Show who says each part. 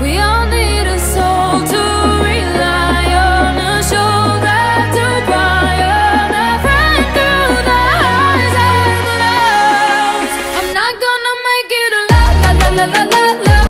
Speaker 1: We are